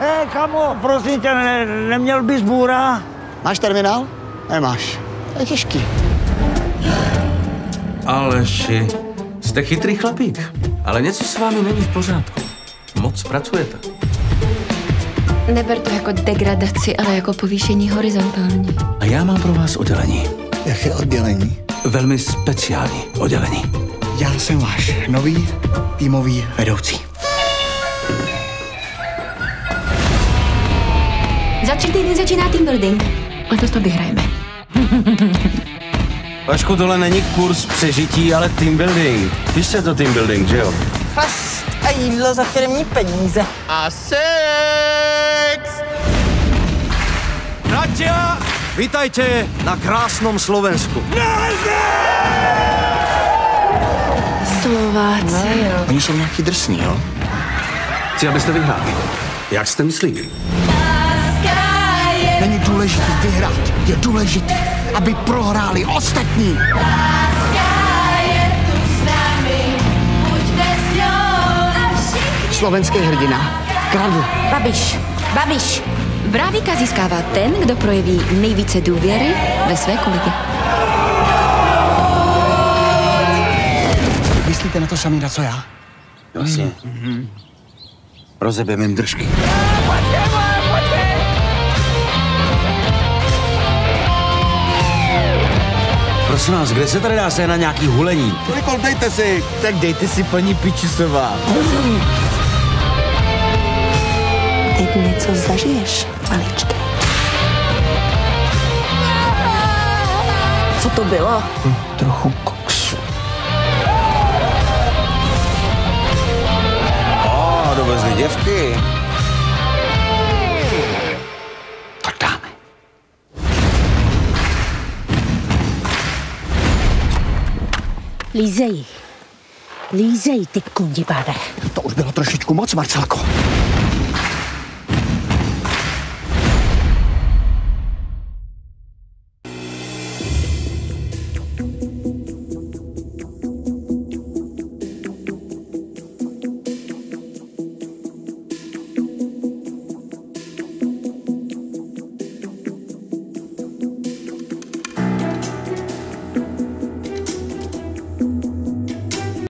Hej, kamo, prosím tě, ne, neměl bys bůra? Máš terminál? Nemáš. To je těžký. Aleši, jste chytrý chlapík, ale něco s vámi není v pořádku. Moc pracujete. Neber to jako degradaci, ale jako povýšení horizontální. A já mám pro vás oddělení. Jaké oddělení? Velmi speciální oddělení. Já jsem váš nový týmový vedoucí. Za tři týdny začíná team building. Letos to vyhrajeme. Vašku, tohle není kurz přežití, ale team building. Víš, co je to team building, že jo? Chlast a jídlo za firmní peníze. A sex! Bratia, vítajte na krásnom Slovensku. Slováci. Oni jsou nějaký drsní, jo? Chci, abyste vyhráli. Jak jste myslí? Není důležitý vyhrát, je důležitý, aby prohráli ostatní. Slovenský hrdina kradl. Babiš, Babiš. Brávíka získává ten, kdo projeví nejvíce důvěry ve své kolegy. Myslíte na to samý, na co já? Jasně. Rozebeme jim držky. Prosím vás, kde se tady dá se na nějaký hulení? Nikol, dejte si! Tak dejte si paní Pičusová. Teď něco zažiješ, maličké. Co to bylo? Trochu koksu. A, dovezli děvky. Lízej. Lízej, ty kundibáre. To už bylo trošičku moc, Marcelko.